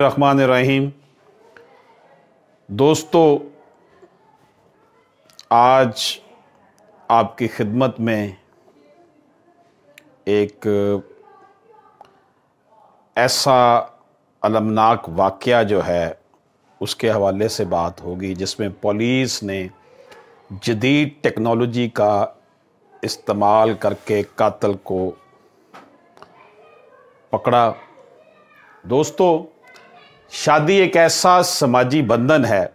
الرحمن الرحیم۔ دوستو، آج آپ کی خدمت میں ایک ایسا المناک واقعہ جو ہے، اس کے حوالے سے بات ہوگی، جس میں پولیس نے جدید ٹیکنالوجی کا استعمال کر کے قاتل کو پکڑا۔ دوستو شادی ایک ایسا سماجی بندھن ہے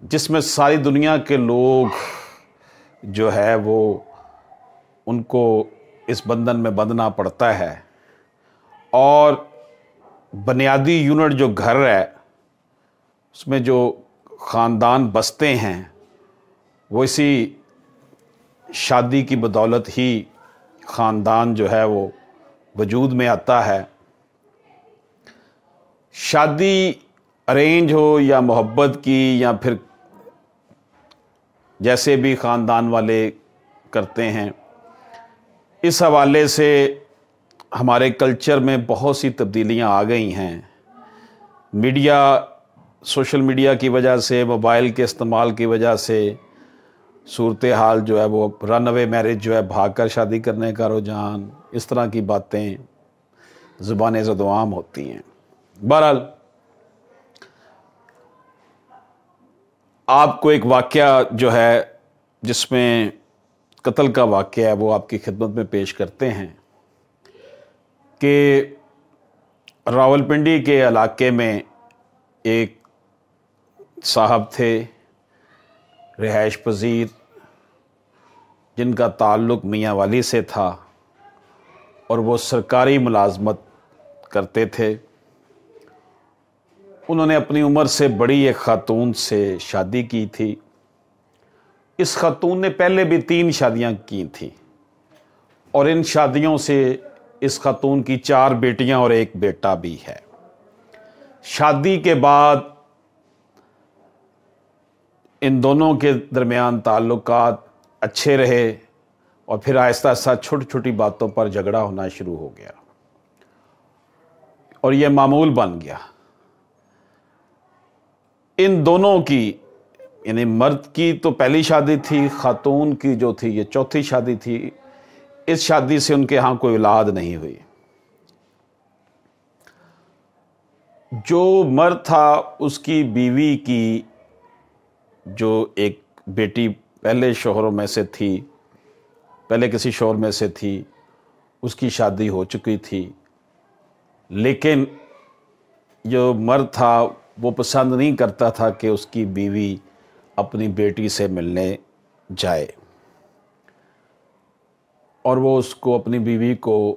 جس میں ساری دنیا کے لوگ جو ہے وہ ان کو اس بندھن میں بندھنا پڑتا ہے اور بنیادی یونٹ جو گھر ہے، اس میں جو خاندان بستے ہیں، وہ اسی شادی کی بدولت ہی خاندان جو ہے وہ وجود میں آتا ہے۔ شادی ارینج ہو یا محبت کی یا پھر جیسے بھی خاندان والے کرتے ہیں، اس حوالے سے ہمارے کلچر میں بہت سی تبدیلیاں آ گئی ہیں۔ میڈیا، سوشل میڈیا کی وجہ سے، موبائل کے استعمال کی وجہ سے صورتحال جو ہے وہ رن اوے میرج جو ہے بھاگ کر شادی کرنے کا رجحان، اس طرح کی باتیں زبان زدوام ہوتی ہیں۔ بہرحال، آپ کو ایک واقعہ جو ہے، جس میں قتل کا واقعہ ہے، وہ آپ کی خدمت میں پیش کرتے ہیں کہ راول پنڈی کے علاقے میں ایک صاحب تھے، رہائش پذیر، جن کا تعلق میاں والی سے تھا اور وہ سرکاری ملازمت کرتے تھے۔ انہوں نے اپنی عمر سے بڑی ایک خاتون سے شادی کی تھی۔ اس خاتون نے پہلے بھی تین شادیاں کی تھیں۔ اور ان شادیوں سے اس خاتون کی چار بیٹیاں اور ایک بیٹا بھی ہے۔ شادی کے بعد ان دونوں کے درمیان تعلقات اچھے رہے اور پھر آہستہ آہستہ چھوٹی چھوٹی باتوں پر جھگڑا ہونا شروع ہو گیا۔ اور یہ معمول بن گیا۔ ان دونوں کی یعنی مرد کی تو پہلی شادی تھی، خاتون کی جو تھی، یہ چوتھی شادی تھی، اس شادی سے ان کے ہاں کوئی اولاد نہیں ہوئی۔ جو مرد تھا، اس کی بیوی کی جو ایک بیٹی پہلے شوہروں میں سے تھی، پہلے کسی شوہر میں سے تھی، اس کی شادی ہو چکی تھی۔ لیکن جو مرد تھا وہ پسند نہیں کرتا تھا کہ اس کی بیوی اپنی بیٹی سے ملنے جائے۔ اور وہ اس کو اپنی بیوی کو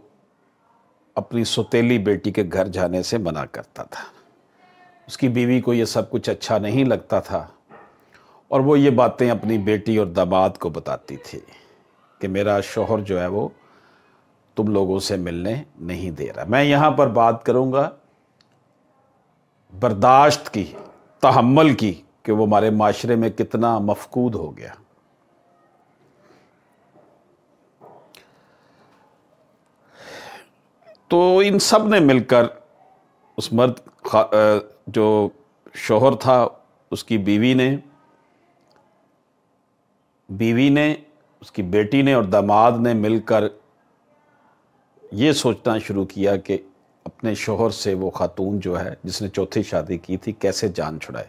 اپنی ستیلی بیٹی کے گھر جانے سے منع کرتا تھا۔ اس کی بیوی کو یہ سب کچھ اچھا نہیں لگتا تھا۔ اور وہ یہ باتیں اپنی بیٹی اور داماد کو بتاتی تھی کہ میرا شوہر جو ہے وہ تم لوگوں سے ملنے نہیں دے رہا۔ میں یہاں پر بات کروں گا برداشت کی، تحمل کی کہ وہ ہمارے معاشرے میں کتنا مفقود ہو گیا۔ تو ان سب نے مل کر اس مرد جو شوہر تھا، اس کی بیوی نے بیوی نے، اس کی بیٹی نے اور داماد نے مل کر یہ سوچنا شروع کیا کہ اپنے شوہر سے وہ خاتون جو ہے، جس نے چوتھی شادی کی تھی، کیسے جان چھڑائے؟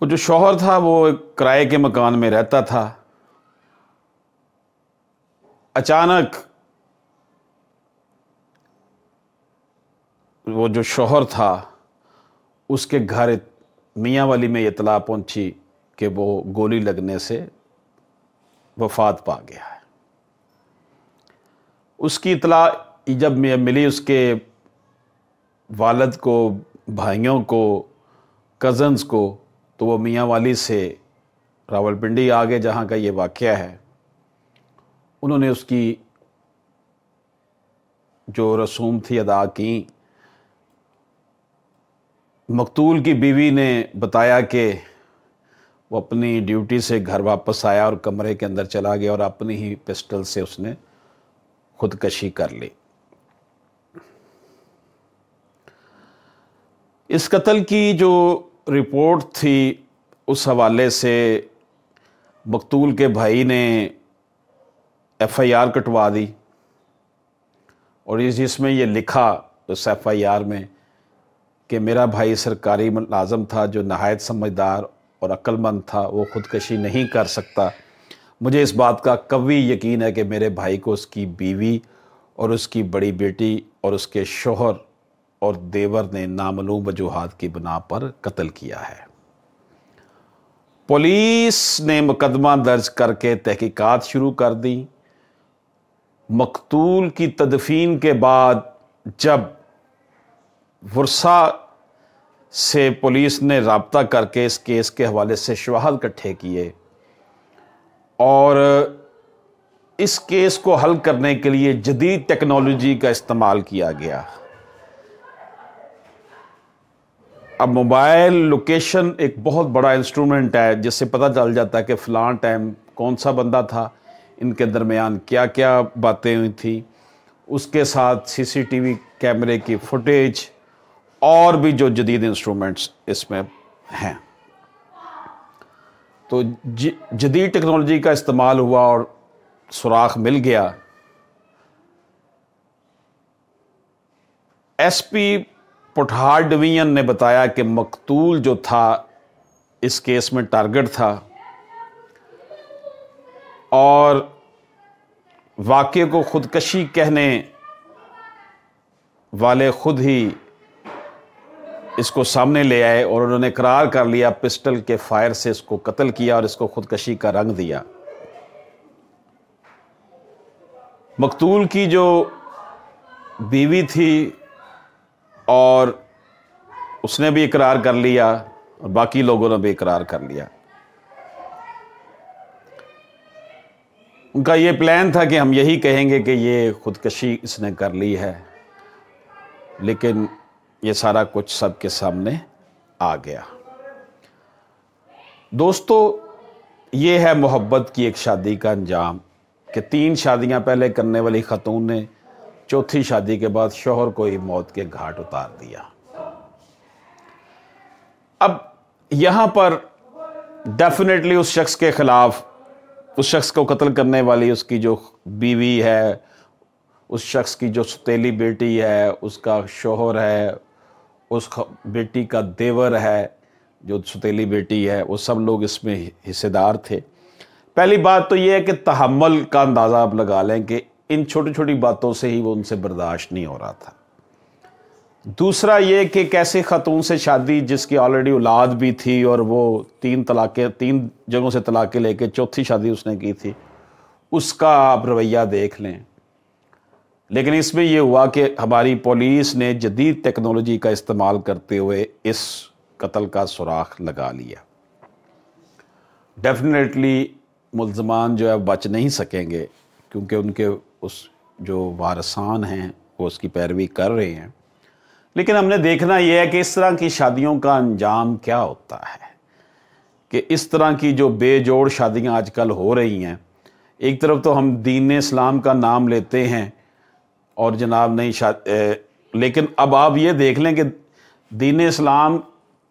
وہ جو شوہر تھا، وہ کرائے کے مکان میں رہتا تھا۔ اچانک وہ جو شوہر تھا، اس کے گھر میاں والی میں اطلاع پہنچی کہ وہ گولی لگنے سے وفات پا گیا ہے۔ اس کی اطلاع جب ملی اس کے والد کو، بھائیوں کو کزنز کو، تو وہ میاں والی سے راول پنڈی آگے جہاں کا یہ واقعہ ہے، انہوں نے اس کی جو رسوم تھی ادا کی، مقتول کی بیوی نے بتایا کہ وہ اپنی ڈیوٹی سے گھر واپس آیا اور کمرے کے اندر چلا گیا اور اپنی ہی پسٹل سے اس نے خودکشی کر لی۔ اس قتل کی جو رپورٹ تھی، اس حوالے سے مقتول کے بھائی نے ایف آئی آر کٹوا دی۔ اور جس میں یہ لکھا، اس ایف آئی آر میں، کہ میرا بھائی سرکاری ملازم تھا جو نہایت سمجھدار اور عقل مند تھا، وہ خودکشی نہیں کر سکتا۔ مجھے اس بات کا قوی یقین ہے کہ میرے بھائی کو اس کی بیوی اور اس کی بڑی بیٹی اور اس کے شوہر اور دیور نے نامعلوم وجوہات کی بنا پر قتل کیا ہے۔ پولیس نے مقدمہ درج کر کے تحقیقات شروع کر دی مقتول کی تدفین کے بعد جب ورثہ سے پولیس نے رابطہ کر کے اس کیس کے حوالے سے شواہد کٹھے کیے اور اس کیس کو حل کرنے کے لیے جدید ٹیکنالوجی کا استعمال کیا گیا۔ اب موبائل لوکیشن ایک بہت بڑا انسٹرومنٹ ہے، جس سے پتہ چل جاتا ہے کہ فلان ٹائم کون سا بندہ تھا، ان کے درمیان کیا کیا باتیں ہوئی تھیں۔ اس کے ساتھ سی سی ٹی وی کیمرے کی فوٹیج اور بھی جو جدید انسٹرومنٹس اس میں ہیں۔ تو جی- جدید ٹیکنالوجی کا استعمال ہوا اور سوراخ مل گیا۔ ایس پی پٹھار ڈویژن نے بتایا کہ مقتول جو تھا، اس کیس میں ٹارگٹ تھا۔ اور واقعے کو خودکشی کہنے والے خود ہی اس کو سامنے لے آئے اور انہوں نے قرار کر لیا، پسٹل کے فائر سے اس کو قتل کیا اور اس کو خودکشی کا رنگ دیا۔ مقتول کی جو بیوی تھی اور اس نے بھی اقرار کر لیا اور باقی لوگوں نے بھی اقرار کر لیا۔ ان کا یہ پلان تھا کہ ہم یہی کہیں گے کہ یہ خودکشی اس نے کر لی ہے، لیکن یہ سارا کچھ سب کے سامنے آ گیا۔ دوستو، یہ ہے محبت کی ایک شادی کا انجام کہ تین شادیاں پہلے کرنے والی خاتون نے، چوتھی شادی کے بعد شوہر کو ہی موت کے گھاٹ اتار دیا۔ اب یہاں پر ڈیفینیٹلی اس شخص کے خلاف، اس شخص کو قتل کرنے والی، اس کی جو بیوی ہے، اس شخص کی جو ستیلی بیٹی ہے، اس کا شوہر ہے اس بیٹی کا دیور ہے، جو ستیلی بیٹی ہے، وہ سب لوگ اس میں حصے دار تھے۔ پہلی بات تو یہ ہے کہ تحمل کا اندازہ آپ لگا لیں کہ ان چھوٹی چھوٹی باتوں سے ہی وہ ان سے برداشت نہیں ہو رہا تھا۔ دوسرا یہ کہ کیسے خاتون سے شادی جس کی آلریڈی اولاد بھی تھی اور وہ تین طلاقیں، تین جگہوں سے طلاقیں لے کے چوتھی شادی اس نے کی تھی، اس کا آپ رویہ دیکھ لیں۔ لیکن اس میں یہ ہوا کہ ہماری پولیس نے جدید ٹیکنالوجی کا استعمال کرتے ہوئے اس قتل کا سوراخ لگا لیا۔ ڈیفینیٹلی ملزمان جو ہے بچ نہیں سکیں گے کیونکہ ان کے اس جو وارثان ہیں وہ اس کی پیروی کر رہے ہیں۔ لیکن ہم نے دیکھنا یہ ہے کہ اس طرح کی شادیوں کا انجام کیا ہوتا ہے کہ اس طرح کی جو بے جوڑ شادیاں آج کل ہو رہی ہیں، ایک طرف تو ہم دین اسلام کا نام لیتے ہیں اور جناب نہیں شاد لیکن اب آپ یہ دیکھ لیں کہ دین اسلام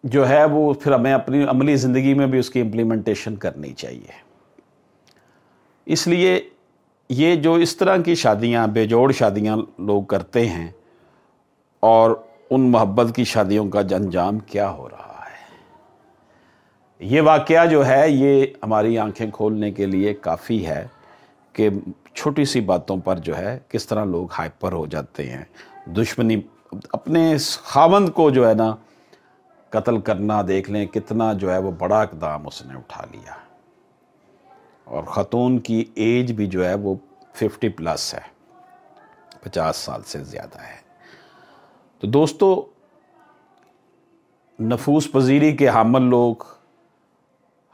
جو ہے وہ پھر ہمیں اپنی عملی زندگی میں بھی اس کی امپلیمنٹیشن کرنی چاہیے۔ اس لیے یہ جو اس طرح کی شادیاں، بے جوڑ شادیاں لوگ کرتے ہیں اور ان محبت کی شادیوں کا انجام کیا ہو رہا ہے۔ یہ واقعہ جو ہے، یہ ہماری آنکھیں کھولنے کے لیے کافی ہے کہ چھوٹی سی باتوں پر جو ہے کس طرح لوگ ہائپر ہو جاتے ہیں۔ دشمنی، اپنے خاوند کو جو ہے نا قتل کرنا دیکھ لیں، کتنا جو ہے وہ بڑا اقدام اس نے اٹھا لیا۔ اور خاتون کی ایج بھی جو ہے وہ ففٹی پلس ہے، پچاس سال سے زیادہ ہے۔ تو دوستو، نفوس پذیری کے حامل لوگ،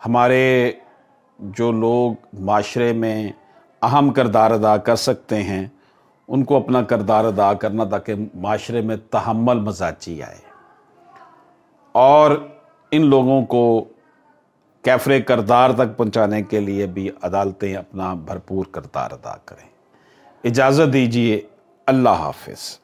ہمارے جو لوگ معاشرے میں اہم کردار ادا کر سکتے ہیں، ان کو اپنا کردار ادا کرنا تاکہ معاشرے میں تحمل مزاجی آئے۔ اور ان لوگوں کو کیفر کردار تک پہنچانے کے لیے بھی عدالتیں اپنا بھرپور کردار ادا کریں۔ اجازت دیجیے اللہ حافظ۔